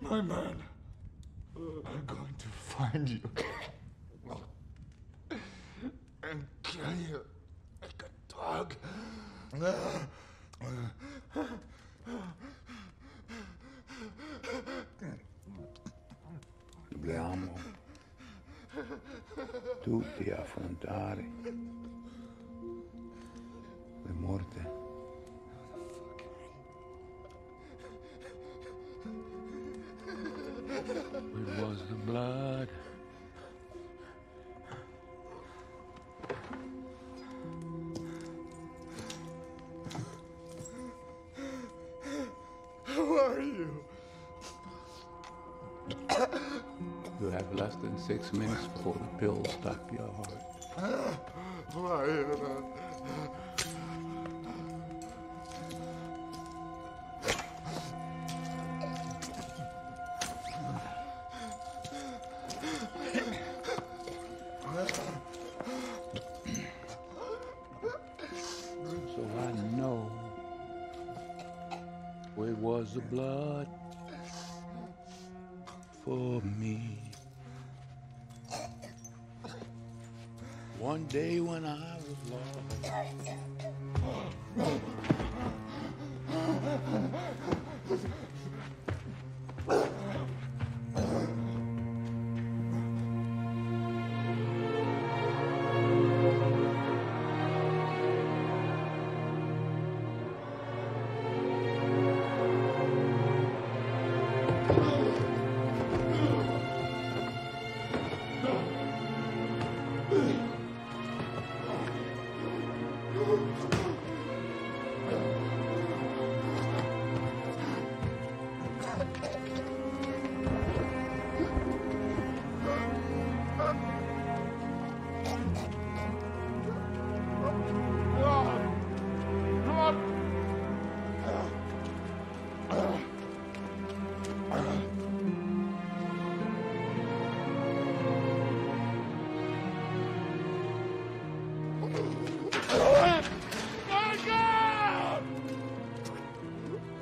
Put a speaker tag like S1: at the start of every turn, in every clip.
S1: My man. I'm going to find you. And kill you like a dog.
S2: Dobbiamo tutti affrontare le morte.
S3: It was the blood.
S1: Who are you?
S3: You have less than six minutes before the pills stop your heart. Was the blood for me. One day when I was lost.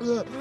S1: God!